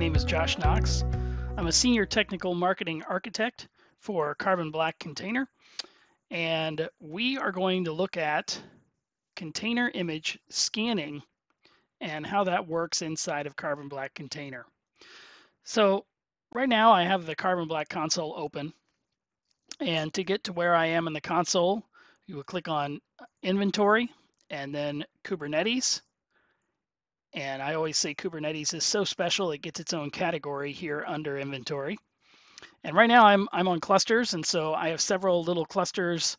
name is Josh Knox. I'm a senior technical marketing architect for Carbon Black Container, and we are going to look at container image scanning and how that works inside of Carbon Black Container. So right now I have the Carbon Black console open, and to get to where I am in the console, you will click on Inventory and then Kubernetes and I always say Kubernetes is so special, it gets its own category here under inventory. And right now I'm, I'm on clusters, and so I have several little clusters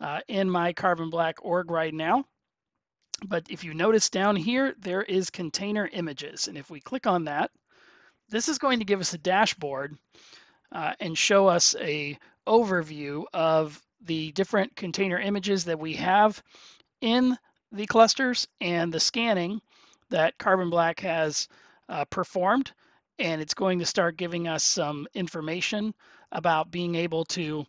uh, in my Carbon Black org right now. But if you notice down here, there is container images. And if we click on that, this is going to give us a dashboard uh, and show us a overview of the different container images that we have in the clusters and the scanning that Carbon Black has uh, performed, and it's going to start giving us some information about being able to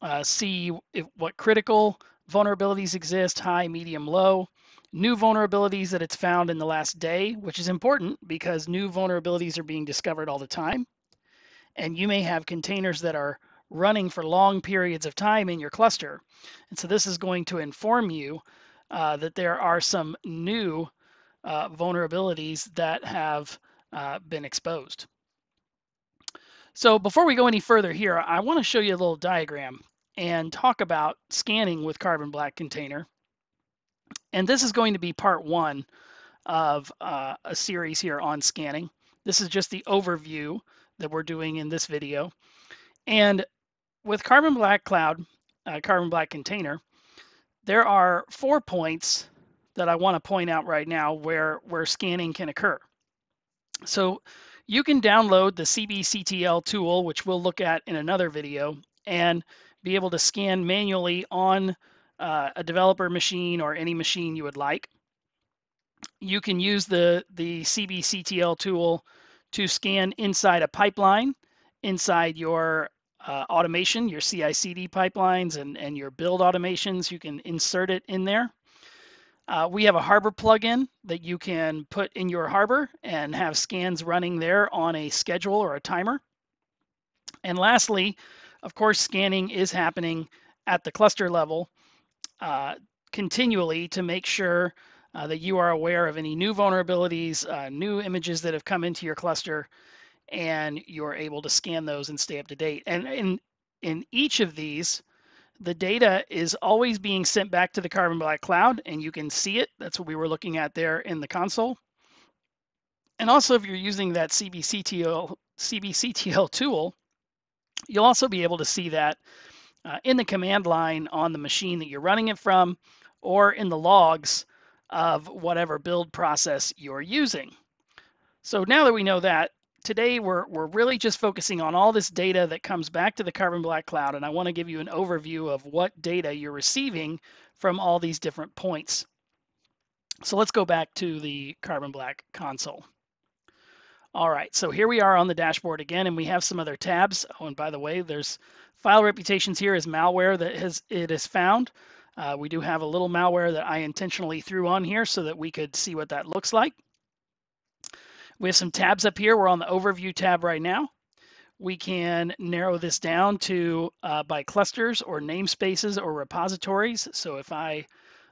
uh, see if, what critical vulnerabilities exist, high, medium, low, new vulnerabilities that it's found in the last day, which is important because new vulnerabilities are being discovered all the time. And you may have containers that are running for long periods of time in your cluster. And so this is going to inform you uh, that there are some new uh, vulnerabilities that have uh, been exposed. So before we go any further here, I want to show you a little diagram and talk about scanning with Carbon Black Container. And this is going to be part one of uh, a series here on scanning. This is just the overview that we're doing in this video. And with Carbon Black Cloud, uh, Carbon Black Container, there are four points that I want to point out right now where, where scanning can occur. So you can download the CBCTL tool, which we'll look at in another video, and be able to scan manually on uh, a developer machine or any machine you would like. You can use the, the CBCTL tool to scan inside a pipeline, inside your uh, automation, your CI/CD pipelines and, and your build automations. You can insert it in there. Uh, we have a Harbor plugin that you can put in your Harbor and have scans running there on a schedule or a timer. And lastly, of course, scanning is happening at the cluster level uh, continually to make sure uh, that you are aware of any new vulnerabilities, uh, new images that have come into your cluster, and you're able to scan those and stay up to date. And in in each of these, the data is always being sent back to the Carbon Black Cloud, and you can see it. That's what we were looking at there in the console. And also, if you're using that CBCTL, CBCTL tool, you'll also be able to see that uh, in the command line on the machine that you're running it from, or in the logs of whatever build process you're using. So now that we know that, today we're, we're really just focusing on all this data that comes back to the Carbon Black Cloud, and I want to give you an overview of what data you're receiving from all these different points. So let's go back to the Carbon Black console. All right, so here we are on the dashboard again, and we have some other tabs. Oh, and by the way, there's file reputations here is malware that has it is found. Uh, we do have a little malware that I intentionally threw on here so that we could see what that looks like. We have some tabs up here. We're on the overview tab right now. We can narrow this down to uh, by clusters or namespaces or repositories. So if I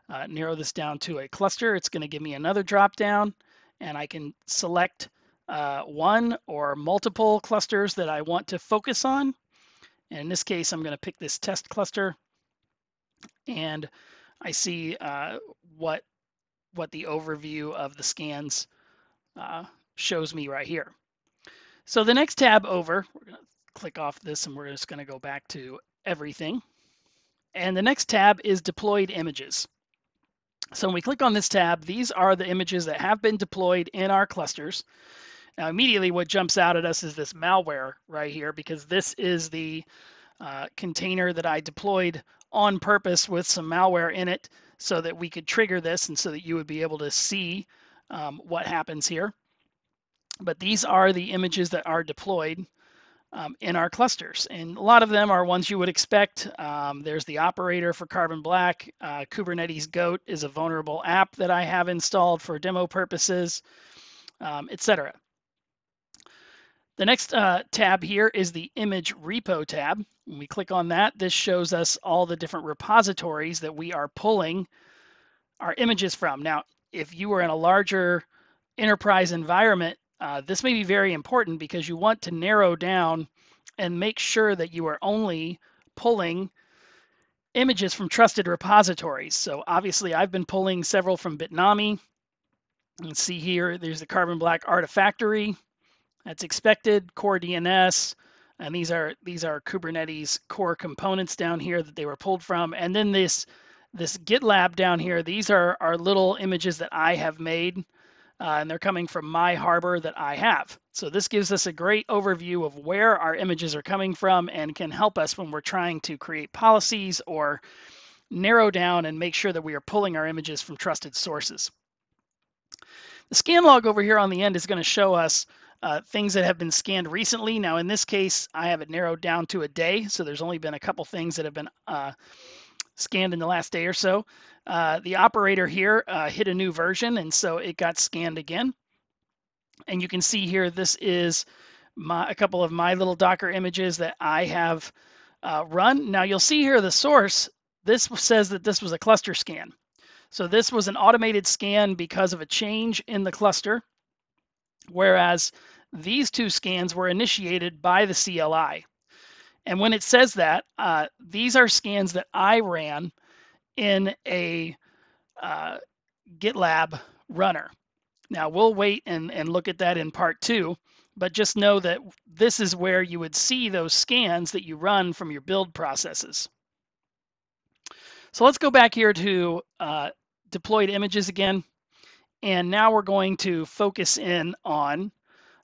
uh, narrow this down to a cluster, it's going to give me another drop down and I can select uh, one or multiple clusters that I want to focus on. And in this case, I'm going to pick this test cluster and I see uh, what what the overview of the scans uh, shows me right here. So the next tab over, we're going to click off this and we're just going to go back to everything. And the next tab is deployed images. So when we click on this tab, these are the images that have been deployed in our clusters. Now immediately what jumps out at us is this malware right here because this is the uh, container that I deployed on purpose with some malware in it so that we could trigger this and so that you would be able to see um, what happens here but these are the images that are deployed um, in our clusters. And a lot of them are ones you would expect. Um, there's the operator for Carbon Black. Uh, Kubernetes Goat is a vulnerable app that I have installed for demo purposes, um, etc. The next uh, tab here is the image repo tab. When we click on that, this shows us all the different repositories that we are pulling our images from. Now, if you are in a larger enterprise environment, uh, this may be very important because you want to narrow down and make sure that you are only pulling images from trusted repositories. So obviously I've been pulling several from Bitnami. Can see here, there's the Carbon Black Artifactory. That's expected, core DNS, and these are these are Kubernetes core components down here that they were pulled from. And then this this GitLab down here, these are, are little images that I have made uh, and they're coming from my harbor that I have. So this gives us a great overview of where our images are coming from and can help us when we're trying to create policies or narrow down and make sure that we are pulling our images from trusted sources. The scan log over here on the end is going to show us uh, things that have been scanned recently. Now in this case, I have it narrowed down to a day, so there's only been a couple things that have been uh, scanned in the last day or so. Uh, the operator here uh, hit a new version, and so it got scanned again. And you can see here, this is my, a couple of my little Docker images that I have uh, run. Now you'll see here the source, this says that this was a cluster scan. So this was an automated scan because of a change in the cluster, whereas these two scans were initiated by the CLI. And when it says that, uh, these are scans that I ran in a uh, GitLab runner. Now we'll wait and, and look at that in part two, but just know that this is where you would see those scans that you run from your build processes. So let's go back here to uh, deployed images again. And now we're going to focus in on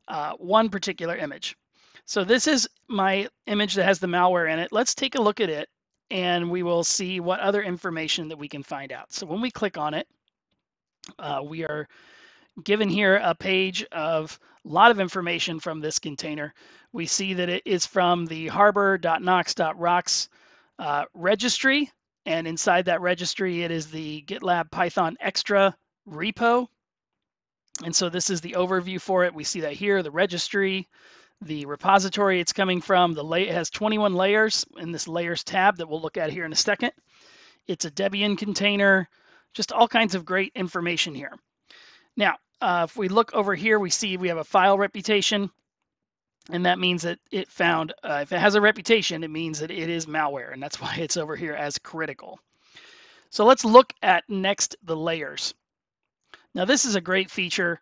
uh, one particular image. So this is my image that has the malware in it. Let's take a look at it and we will see what other information that we can find out. So when we click on it, uh, we are given here a page of a lot of information from this container. We see that it is from the harbor.nox.rocks uh, registry. And inside that registry, it is the GitLab Python extra repo. And so this is the overview for it. We see that here, the registry, the repository it's coming from. The lay, has 21 layers in this layers tab that we'll look at here in a second. It's a Debian container, just all kinds of great information here. Now, uh, if we look over here, we see we have a file reputation, and that means that it found, uh, if it has a reputation, it means that it is malware, and that's why it's over here as critical. So let's look at next the layers. Now this is a great feature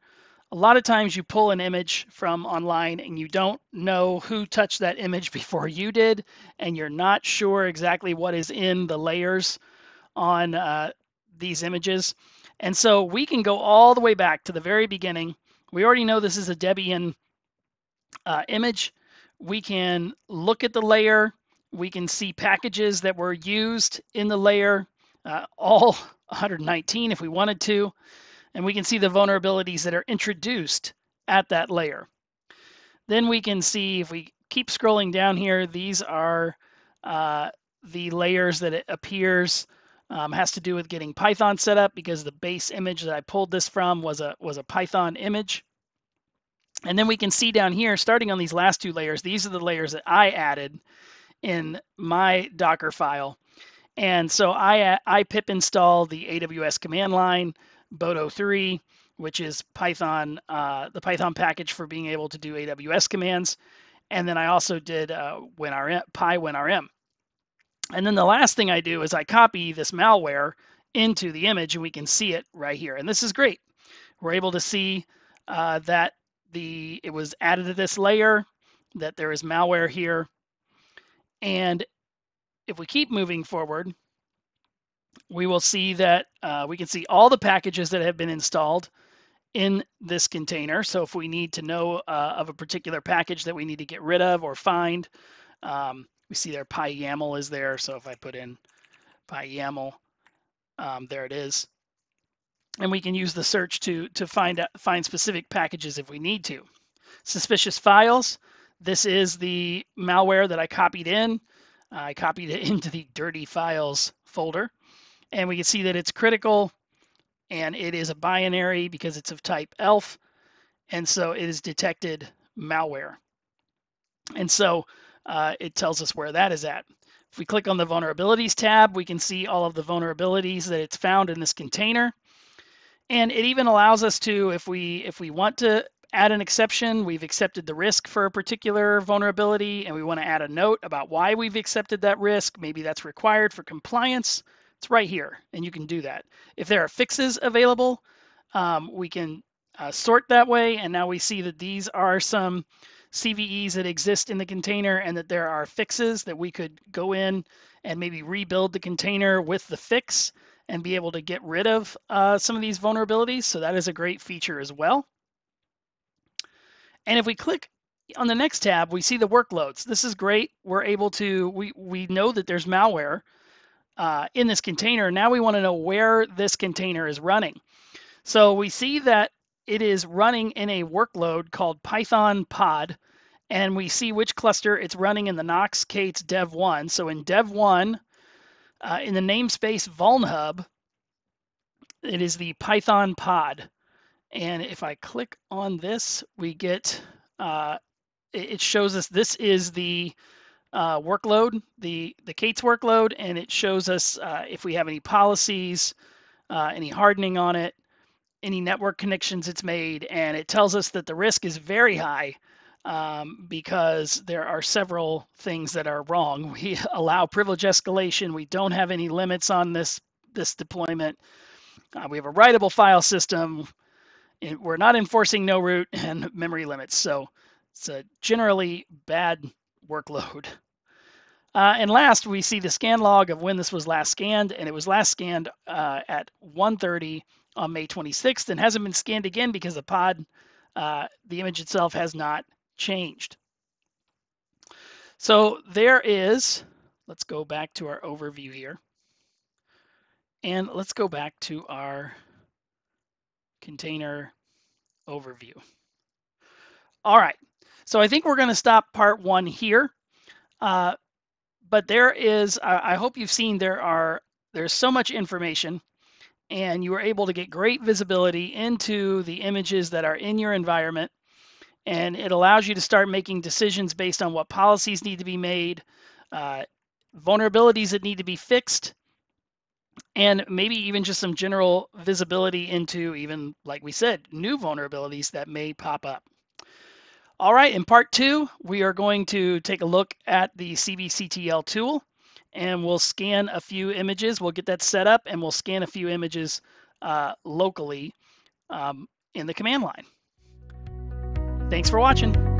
a lot of times you pull an image from online and you don't know who touched that image before you did, and you're not sure exactly what is in the layers on uh, these images. And so we can go all the way back to the very beginning. We already know this is a Debian uh, image. We can look at the layer. We can see packages that were used in the layer, uh, all 119 if we wanted to and we can see the vulnerabilities that are introduced at that layer. Then we can see if we keep scrolling down here, these are uh, the layers that it appears um, has to do with getting Python set up because the base image that I pulled this from was a was a Python image. And then we can see down here, starting on these last two layers, these are the layers that I added in my Docker file. And so I, I pip install the AWS command line, Boto 3, which is Python, uh, the Python package for being able to do AWS commands. And then I also did uh, WinRM, PyWinRM. And then the last thing I do is I copy this malware into the image and we can see it right here. And this is great. We're able to see uh, that the it was added to this layer, that there is malware here. And if we keep moving forward, we will see that uh, we can see all the packages that have been installed in this container. So if we need to know uh, of a particular package that we need to get rid of or find, um, we see there PyYAML is there. So if I put in PyYAML, um, there it is. And we can use the search to, to find, find specific packages if we need to. Suspicious files. This is the malware that I copied in. I copied it into the dirty files folder and we can see that it's critical and it is a binary because it's of type ELF and so it is detected malware. And so uh, it tells us where that is at. If we click on the vulnerabilities tab, we can see all of the vulnerabilities that it's found in this container. And it even allows us to, if we if we want to add an exception, we've accepted the risk for a particular vulnerability, and we want to add a note about why we've accepted that risk. Maybe that's required for compliance. It's right here, and you can do that. If there are fixes available, um, we can uh, sort that way, and now we see that these are some CVEs that exist in the container and that there are fixes that we could go in and maybe rebuild the container with the fix and be able to get rid of uh, some of these vulnerabilities. So that is a great feature as well. And if we click on the next tab, we see the workloads. This is great. We're able to, we, we know that there's malware uh, in this container. Now we want to know where this container is running. So we see that it is running in a workload called Python pod, and we see which cluster it's running in the Knox K8s Dev 1. So in Dev 1, uh, in the namespace vulnhub, it is the Python pod. And if I click on this, we get, uh, it shows us this is the uh, workload, the, the K8s workload, and it shows us uh, if we have any policies, uh, any hardening on it, any network connections it's made, and it tells us that the risk is very high um, because there are several things that are wrong. We allow privilege escalation. We don't have any limits on this this deployment. Uh, we have a writable file system. We're not enforcing no root and memory limits. So it's a generally bad workload. Uh, and last, we see the scan log of when this was last scanned, and it was last scanned uh, at 1:30 on May 26th, and hasn't been scanned again because the pod, uh, the image itself, has not changed. So there is. Let's go back to our overview here, and let's go back to our container overview. All right, so I think we're going to stop part one here. Uh, but there is, I, hope you've seen there are, there's so much information and you are able to get great visibility into the images that are in your environment. And it allows you to start making decisions based on what policies need to be made, uh, vulnerabilities that need to be fixed, and maybe even just some general visibility into even, like we said, new vulnerabilities that may pop up. All right, in part two, we are going to take a look at the CBCTL tool and we'll scan a few images. We'll get that set up and we'll scan a few images uh, locally um, in the command line. Thanks for watching.